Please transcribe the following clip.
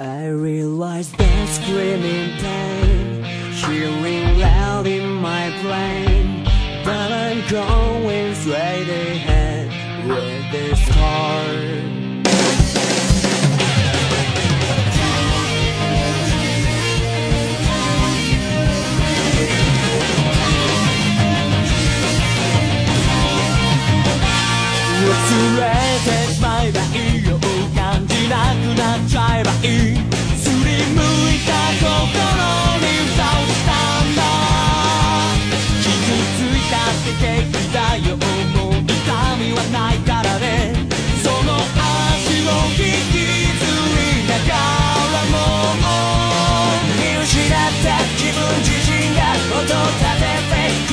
I realize that screaming pain Hearing loud in my brain But I'm going straight ahead With this heart忘れてしまえばいいよ感じなくなっちゃえ 自分自身が音立てて